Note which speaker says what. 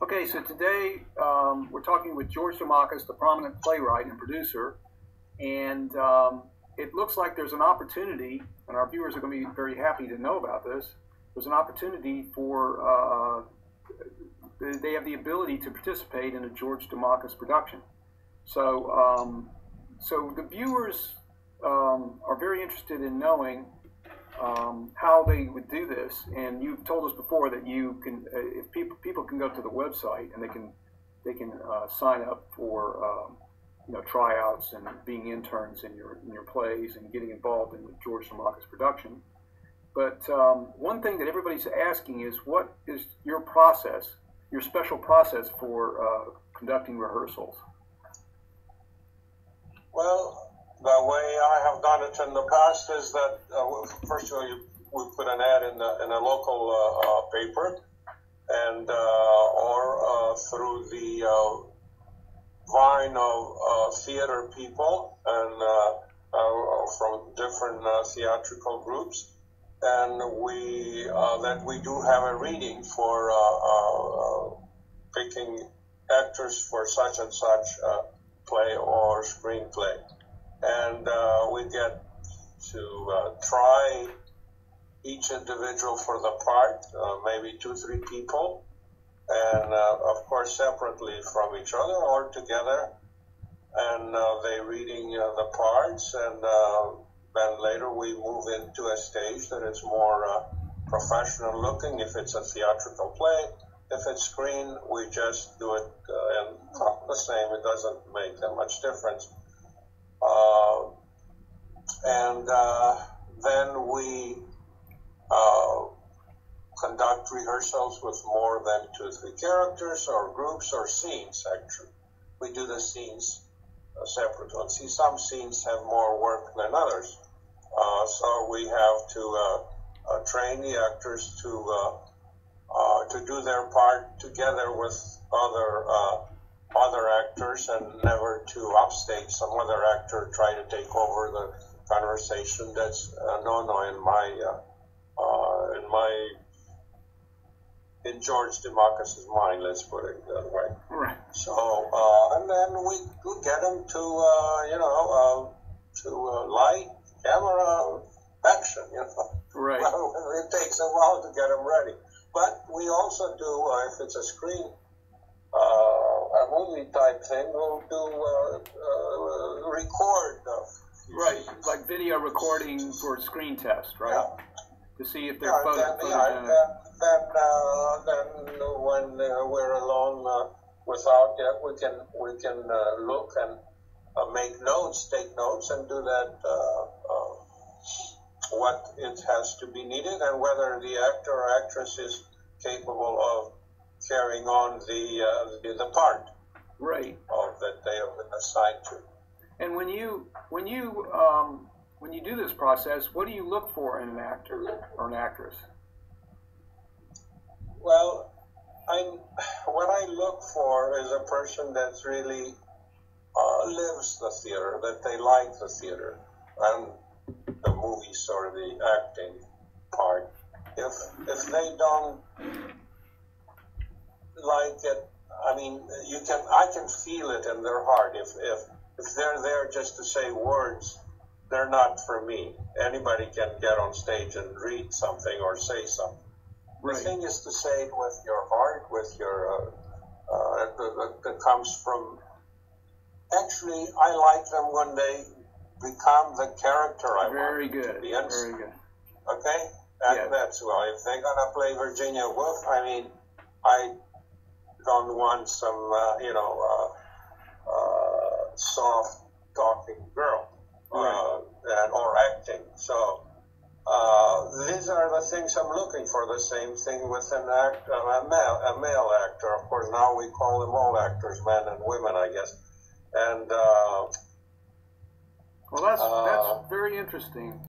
Speaker 1: Okay, so today um, we're talking with George Demakas, the prominent playwright and producer, and um, it looks like there's an opportunity, and our viewers are going to be very happy to know about this. There's an opportunity for uh, they have the ability to participate in a George Demakas production. So, um, so the viewers um, are very interested in knowing um, how they would do this. And you've told us before that you can, uh, if people people can go to the website and they can they can uh, sign up for um, you know tryouts and being interns in your in your plays and getting involved in George Demakas production. But um, one thing that everybody's asking is, what is your process, your special process for uh, conducting rehearsals?
Speaker 2: Well, the way Done it in the past is that uh, first of all, you, we put an ad in, the, in a local uh, uh, paper, and uh, or uh, through the vine of theater people and from different theatrical groups, and we that we do have a reading for picking actors for such and such play or screenplay and uh, we get to uh, try each individual for the part, uh, maybe two, three people, and uh, of course separately from each other or together, and uh, they reading uh, the parts, and then later we move into a stage that is more professional looking. If it's a theatrical play, if it's screen, we just do it and talk the same. It doesn't make that much difference. Uh, and uh, then we uh, conduct rehearsals with more than two or three characters or groups or scenes, actually. We do the scenes uh, separately. See, some scenes have more work than others. Uh, so we have to uh, train the actors to to do their part together with other other actors and never to upstage some other actor try to take over the conversation. That's uh, no, no in my uh, uh, in my in George Demakas's mind. Let's put it that way.
Speaker 1: Right.
Speaker 2: So uh, and then we, we get them to uh, you know uh, to light, camera, action. You know.
Speaker 1: Right.
Speaker 2: It takes a while to get them ready. But we also do, if it's a screen uh, a movie type thing, we'll do uh, uh, record.
Speaker 1: Right, like video recording for screen test, right?
Speaker 2: Yeah.
Speaker 1: To see if they're
Speaker 2: yeah,
Speaker 1: photo,
Speaker 2: then, yeah, then, then, uh, then when uh, we're alone uh, without that, we can we can look and make notes, take notes, and do that. what it has to be needed, and whether the actor or actress is capable of carrying on the uh, the, the part
Speaker 1: right
Speaker 2: of that they have been assigned to.
Speaker 1: And when you when you um, when you do this process, what do you look for in an actor or an actress?
Speaker 2: Well, I'm what I look for is a person that's really uh, lives the theater, that they like the theater and the movies or the acting part. If if they don't like it. I mean, you can I can feel it in their heart. If if if they're there just to say words, they're not for me. Anybody can get on stage and read something or say something. Right. The thing is to say it with your heart, with your uh, uh, that, that comes from. Actually, I like them when they become the character I
Speaker 1: Very
Speaker 2: want
Speaker 1: good.
Speaker 2: to be.
Speaker 1: Very good.
Speaker 2: Okay, yeah. that's well. If they're gonna play Virginia Woolf, I mean, I don't want some, uh, you know, uh, uh, soft talking girl uh,
Speaker 1: right.
Speaker 2: and, or acting. So uh, these are the things I'm looking for. The same thing with an act, uh, a male, a male actor. Of course, now we call them all actors, men and women, I guess. And
Speaker 1: well, that's that's very interesting.